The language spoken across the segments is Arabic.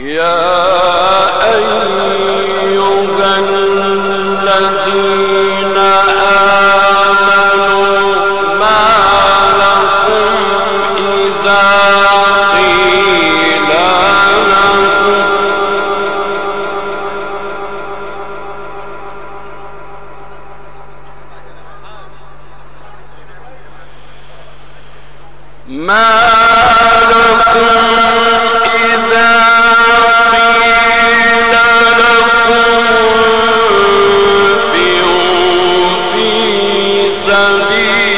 Yeah. سبيلا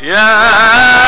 Yeah.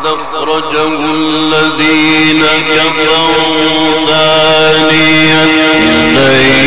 إذا أخرجه الذين كفروا ثاني اثنين